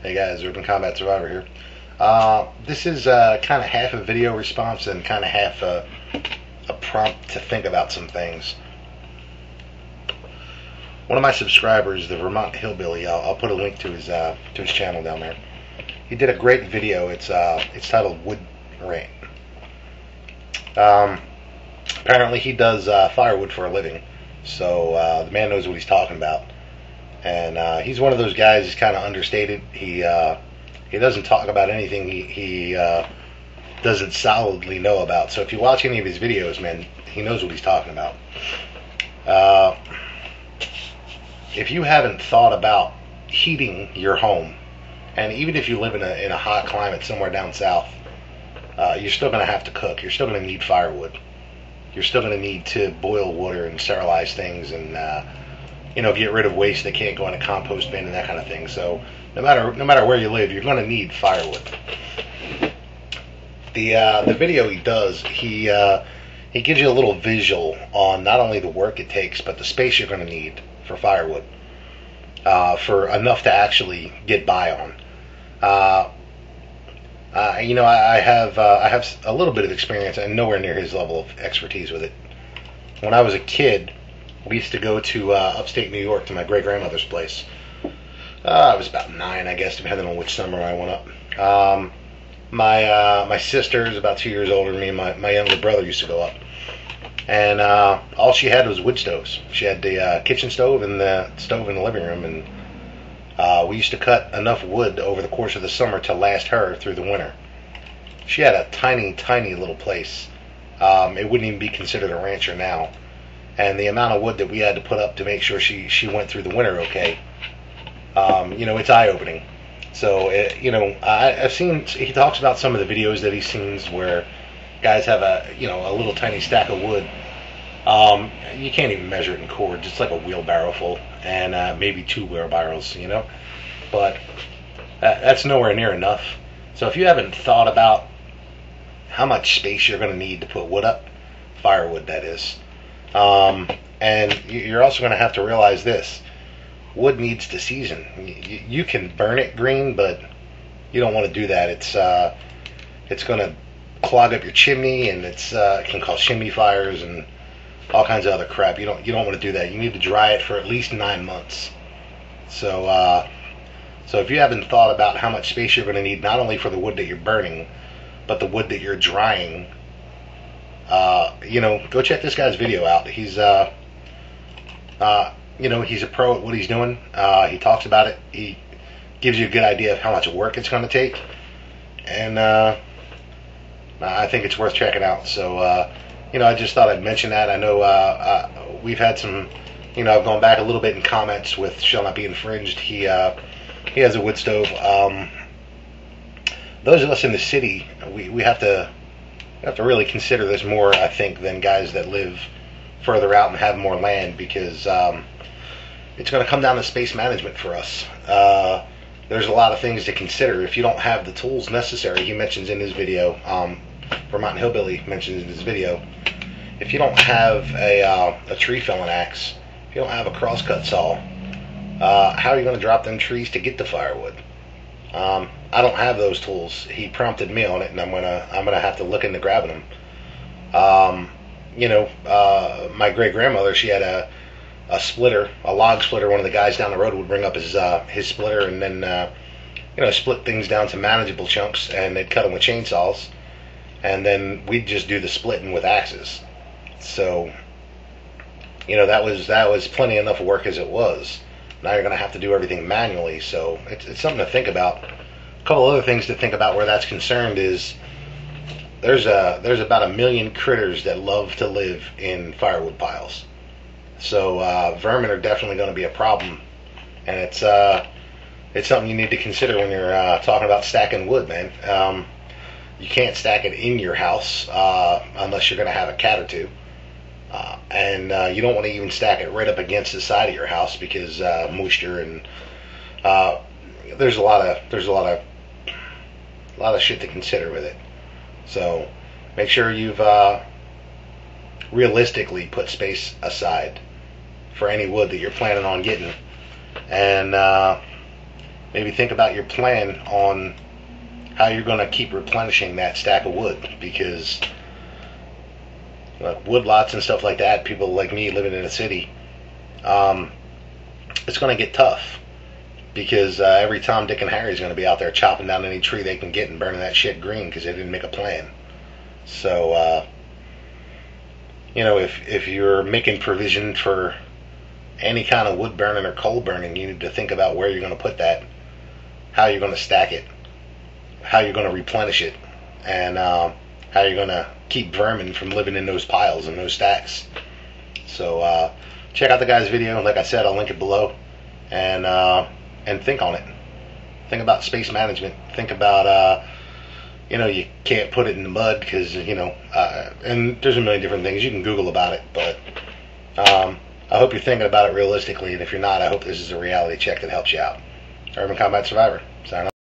Hey guys, Urban Combat Survivor here. Uh, this is uh, kind of half a video response and kind of half a, a prompt to think about some things. One of my subscribers, the Vermont Hillbilly, I'll, I'll put a link to his uh, to his channel down there. He did a great video. It's uh, it's titled Wood Rant. Um, apparently, he does uh, firewood for a living, so uh, the man knows what he's talking about. And uh, he's one of those guys. He's kind of understated. He uh, he doesn't talk about anything he he uh, doesn't solidly know about. So if you watch any of his videos, man, he knows what he's talking about. Uh, if you haven't thought about heating your home, and even if you live in a in a hot climate somewhere down south, uh, you're still going to have to cook. You're still going to need firewood. You're still going to need to boil water and sterilize things and uh, you know get rid of waste that can't go in a compost bin and that kind of thing. So no matter no matter where you live, you're going to need firewood. The uh, the video he does he uh, he gives you a little visual on not only the work it takes but the space you're going to need for firewood uh, for enough to actually get by on. Uh, you know, I, I have uh, I have a little bit of experience and nowhere near his level of expertise with it. When I was a kid, we used to go to uh, upstate New York to my great grandmother's place. Uh, I was about nine, I guess, depending on which summer I went up. Um, my uh, my sister is about two years older than me. My my younger brother used to go up, and uh, all she had was wood stoves. She had the uh, kitchen stove and the stove in the living room, and uh, we used to cut enough wood over the course of the summer to last her through the winter. She had a tiny, tiny little place. Um, it wouldn't even be considered a rancher now, and the amount of wood that we had to put up to make sure she she went through the winter okay. Um, you know, it's eye opening. So, it, you know, I, I've seen, he talks about some of the videos that he's seen where guys have a, you know, a little tiny stack of wood. Um, you can't even measure it in cords. It's like a wheelbarrow full and uh, maybe two wheelbarrows, you know. But uh, that's nowhere near enough. So if you haven't thought about how much space you're going to need to put wood up, firewood that is, um, and you're also going to have to realize this wood needs to season. You, can burn it green, but you don't want to do that. It's uh, it's going to clog up your chimney, and it's uh, it can cause chimney fires and all kinds of other crap. You don't you don't want to do that. You need to dry it for at least nine months. So uh, so if you haven't thought about how much space you're going to need, not only for the wood that you're burning, but the wood that you're drying, uh, you know, go check this guy's video out. He's uh, uh, you know, he's a pro at what he's doing. Uh, he talks about it. He gives you a good idea of how much work it's going to take, and uh, I think it's worth checking out. So, you know, I just thought I'd mention that. I know we've had some, you know, I've gone back a little bit in comments with "Shall Not Be Infringed." He he has a wood stove. Um, those of us in the city, we, we have to we have to really consider this more, I think, than guys that live further out and have more land because. Um, it's going to come down to space management for us. Uh, there's a lot of things to consider. If you don't have the tools necessary, he mentions in his video, um, Vermont Hillbilly mentions in his video, if you don't have a, uh, a tree felling axe, if you don't have a crosscut saw, uh, how are you going to drop them trees to get the firewood? Um, I don't have those tools. He prompted me on it, and I'm gonna I'm gonna have to look into grabbing them. Um, you know, uh, my great grandmother, she had a a splitter, a log splitter. One of the guys down the road would bring up his uh, his splitter and then uh, you know split things down to manageable chunks, and they'd cut them with chainsaws, and then we'd just do the splitting with axes. So you know that was that was plenty enough work as it was. Now you're going to have to do everything manually, so it's, it's something to think about. A couple other things to think about where that's concerned is there's a there's about a million critters that love to live in firewood piles so uh, vermin are definitely going to be a problem, and it's uh, it's something you need to consider when you're uh, talking about stacking wood, man. Um, you can't stack it in your house uh, unless you're going to have a cat or two, uh, and uh, you don't want to even stack it right up against the side of your house because moisture and there's a lot of there's a lot of a lot of shit to consider with it. So make sure you've realistically put space aside for any wood that you're planning on getting. And uh, maybe think about your plan on how you're going to keep replenishing that stack of wood because like wood lots and stuff like that, people like me living in a city, um, it's going to get tough because uh, every Tom, Dick, and Harry is going to be out there chopping down any tree they can get and burning that shit green because they didn't make a plan. So, uh, you know, if if you're making provision for any kind of wood burning or coal burning, you need to think about where you're going to put that, how you're going to stack it, how you're going to replenish it, and uh, how you're going to keep vermin from living in those piles and those stacks. So uh, check out the guy's video. Like I said, I'll link it below, and uh, and think on it. Think about space management. Think about uh, you know you can't put it in the mud because you know uh, and there's a million different things you can Google about it, but. Um, I hope you're thinking about it realistically, and if you're not, I hope this is a reality check that helps you out. Urban Combat Survivor, sign.